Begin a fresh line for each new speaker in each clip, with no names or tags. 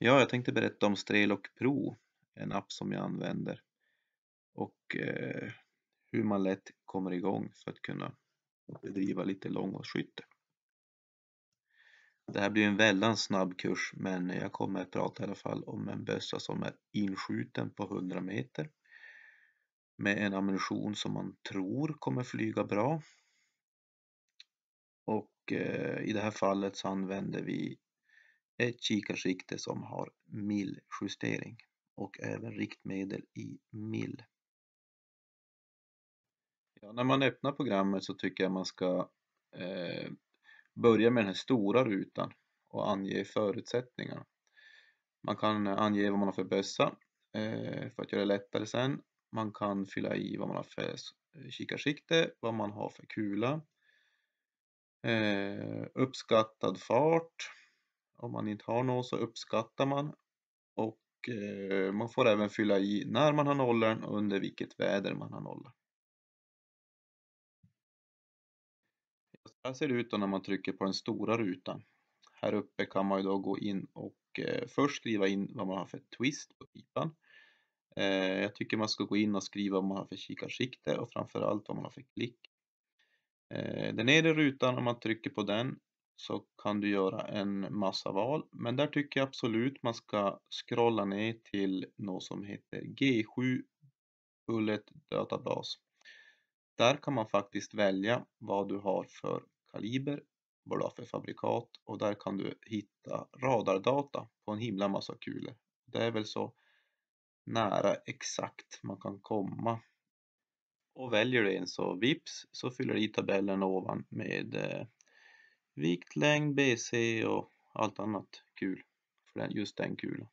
Ja, jag tänkte berätta om Strelok Pro, en app som jag använder och eh, hur man lätt kommer igång för att kunna bedriva lite långhållsskytte. Det här blir en väldigt snabb kurs men jag kommer att prata i alla fall om en bössa som är inskjuten på 100 meter med en ammunition som man tror kommer flyga bra. Och eh, i det här fallet så använder vi ett kikarsikte som har milljustering och även riktmedel i mil. Ja, när man öppnar programmet så tycker jag man ska eh, börja med den här stora rutan och ange förutsättningarna. Man kan eh, ange vad man har för bössa eh, för att göra det lättare sen. Man kan fylla i vad man har för eh, kikarsikte, vad man har för kula, eh, uppskattad fart. Om man inte har något så uppskattar man och eh, man får även fylla i när man har nollan och under vilket väder man har nollan. Så här ser det ut då när man trycker på den stora rutan. Här uppe kan man ju då gå in och eh, först skriva in vad man har för twist på pipan. Eh, jag tycker man ska gå in och skriva vad man har för kikarsikte och framförallt vad man har för klick. Den nedre rutan, om man trycker på den så kan du göra en massa val. Men där tycker jag absolut man ska scrolla ner till något som heter G7 Bullet Databas. Där kan man faktiskt välja vad du har för kaliber, vad du har för fabrikat och där kan du hitta radardata på en himla massa kulor. Det är väl så nära exakt man kan komma. Och väljer du en så vips så fyller du i tabellen ovan med eh, vikt, längd, BC och allt annat kul för just den kulan.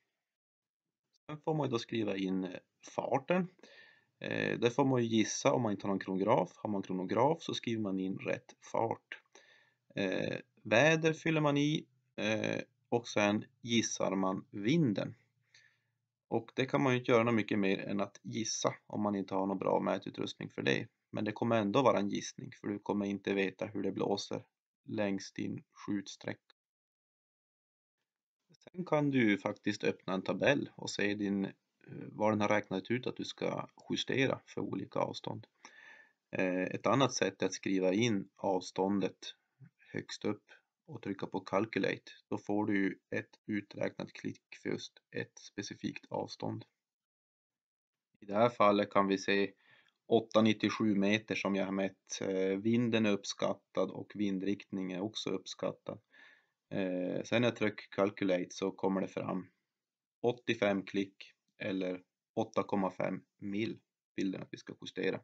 Sen får man då skriva in eh, farten. Eh, det får man ju gissa om man inte har någon kronograf. Har man kronograf så skriver man in rätt fart. Eh, väder fyller man i eh, och sen gissar man vinden. Och det kan man ju inte göra något mycket mer än att gissa om man inte har någon bra mätutrustning för det. Men det kommer ändå vara en gissning för du kommer inte veta hur det blåser längs din skjutsträcka. Sen kan du faktiskt öppna en tabell och se din, eh, vad den har räknat ut att du ska justera för olika avstånd. Eh, ett annat sätt är att skriva in avståndet högst upp och trycka på calculate. Då får du ett uträknat klick för just ett specifikt avstånd. I det här fallet kan vi se 897 meter som jag har mätt. Eh, vinden är uppskattad och vindriktning är också uppskattad. Eh, sen när jag trycker calculate så kommer det fram 85 klick eller 8,5 mil vill den att vi ska justera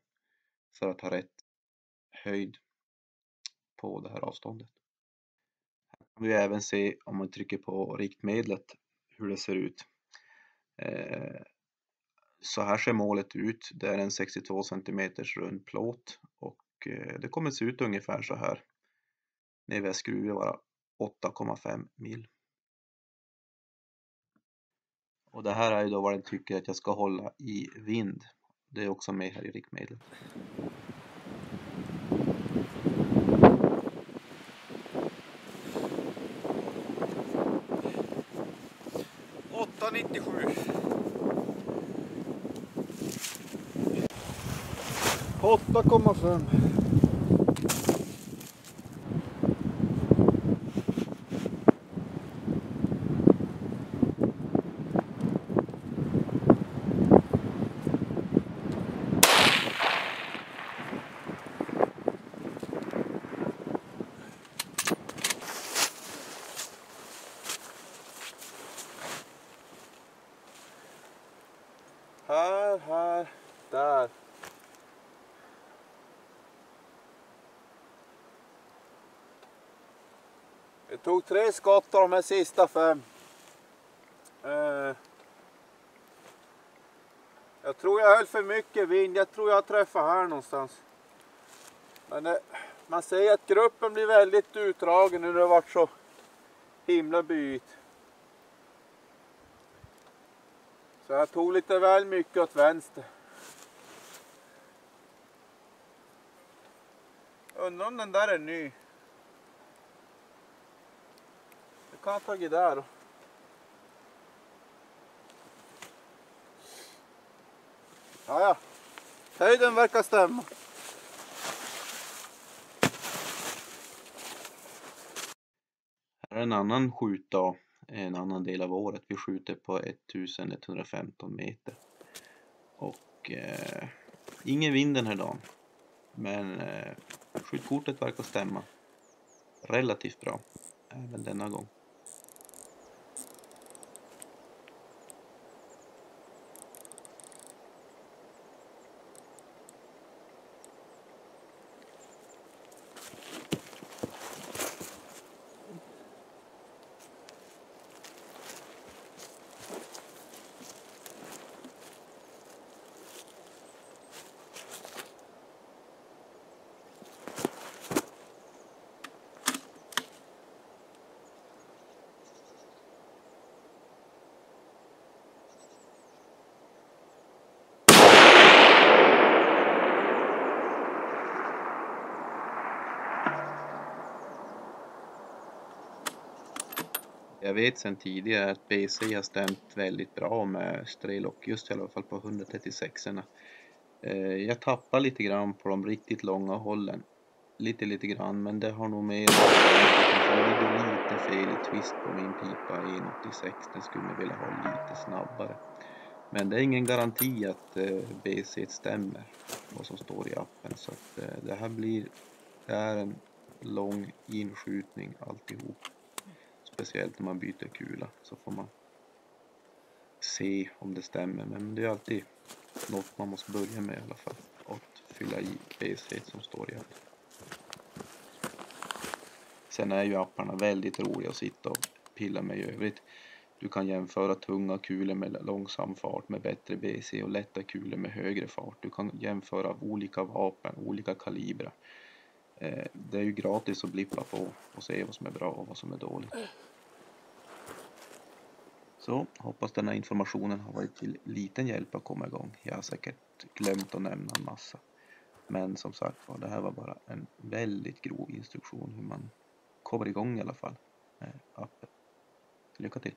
för att ha rätt höjd på det här avståndet. Här kan vi även se om man trycker på riktmedlet hur det ser ut. Eh, så här ser målet ut. Det är en 62 cm rund plåt och eh, det kommer se ut ungefär så här. När vi skruven vara 8,5 mil. Och det här är ju då vad den tycker att jag ska hålla i vind. Det är också med här i riktmedlet.
897. 8,5. Här, här, där. Tog tre skott av de här sista fem. Eh, jag tror jag höll för mycket vind. Jag tror jag träffade här någonstans. Men det, man ser att gruppen blir väldigt utdragen nu när det har varit så himla byigt. Så jag tog lite väl mycket åt vänster. Undrar om den där är ny. katogidaro. Ja, ja. Höjden verkar stämma.
Här är en annan skjutdag, en annan del av året. Vi skjuter på 1115 meter. Och eh, ingen vind den här dagen. Men eh, skjutkortet verkar stämma relativt bra även denna gång. Jag vet sedan tidigare att BC har stämt väldigt bra med Strelok, just i alla fall på 136 erna eh, Jag tappar lite grann på de riktigt långa hållen. Lite, lite grann, men det har nog mer att jag ligger lite fel i twist på min pipa 1.86. Den skulle jag vilja ha lite snabbare. Men det är ingen garanti att eh, BC stämmer, vad som står i appen. Så att eh, det här blir, det är en lång inskjutning alltihop speciellt när man byter kula så får man se om det stämmer men det är alltid något man måste börja med i alla fall att fylla i BC som står i allt. Sen är ju apparna väldigt roliga att sitta och pilla med i övrigt. Du kan jämföra tunga kulor med långsam fart med bättre BC och lätta kulor med högre fart. Du kan jämföra olika vapen, olika kalibrar. Eh, det är ju gratis att blippa på och se vad som är bra och vad som är dåligt. Så hoppas den här informationen har varit till liten hjälp att komma igång. Jag har säkert glömt att nämna en massa. Men som sagt det här var bara en väldigt grov instruktion hur man kommer igång i alla fall med appen. Lycka till!